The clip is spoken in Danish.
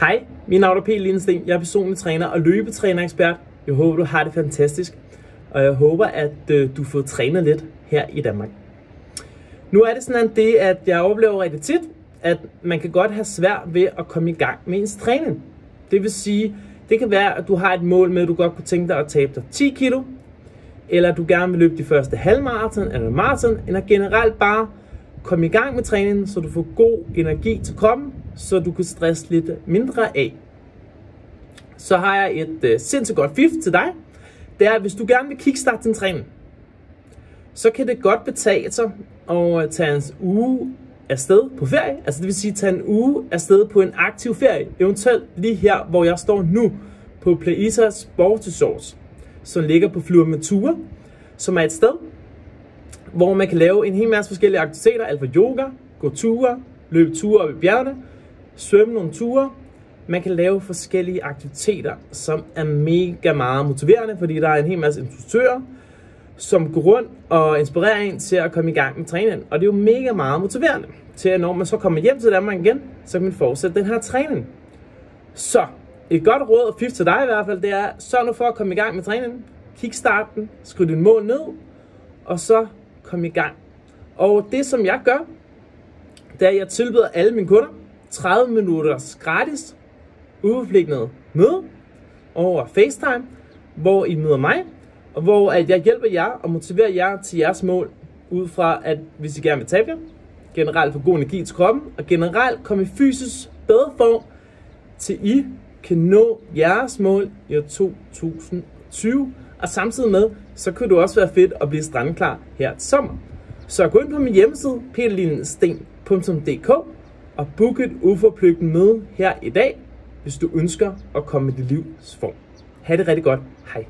Hej, mit navn er P. Lindsten. Jeg er personlig træner og løbetrænerekspert. Jeg håber, du har det fantastisk. Og jeg håber, at øh, du får trænet lidt her i Danmark. Nu er det sådan det, at jeg oplever rigtig tit, at man kan godt have svært ved at komme i gang med ens træning. Det vil sige, det kan være, at du har et mål med, at du godt kunne tænke dig at tabe dig 10 kilo, eller at du gerne vil løbe de første halvmarathon eller maraton, eller generelt bare komme i gang med træningen, så du får god energi til kroppen, så du kan stresse lidt mindre af. Så har jeg et øh, sindssygt godt fif til dig. Det er, at hvis du gerne vil kickstarte din træning, så kan det godt betale sig at øh, tage en uge afsted på ferie. Altså det vil sige, tage en uge afsted på en aktiv ferie. Eventuelt lige her, hvor jeg står nu, på Plaisa Sports som ligger på Fluamatura, som er et sted, hvor man kan lave en hel masse forskellige aktiviteter, alt fra yoga, gå ture, løbe ture op i bjergene, svømme nogle ture. Man kan lave forskellige aktiviteter, som er mega meget motiverende, fordi der er en hel masse instruktører, som går rundt og inspirerer en til at komme i gang med træningen. Og det er jo mega meget motiverende til, at når man så kommer hjem til Danmark igen, så kan man fortsætte den her træning. Så et godt råd og fif til dig i hvert fald, det er, sørg nu for at komme i gang med træningen. Kickstart den, skriv din mål ned, og så kom i gang. Og det som jeg gør, det er, at jeg tilbyder alle mine kunder 30 minutters gratis uforpligtende møde over FaceTime, hvor I møder mig, og hvor at jeg hjælper jer og motiverer jer til jeres mål, ud fra at hvis I gerne vil tabe jer, generelt få god energi til kroppen, og generelt komme i fysisk bedre form, til I kan nå jeres mål i år 2020. Og samtidig med, så kunne det også være fedt at blive strandklar her til sommer. Så gå ind på min hjemmeside, peterlinensten.dk at booke et uforpligtende møde her i dag, hvis du ønsker at komme i dit livs form. Ha' det rigtig godt. Hej.